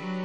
Mm-hmm.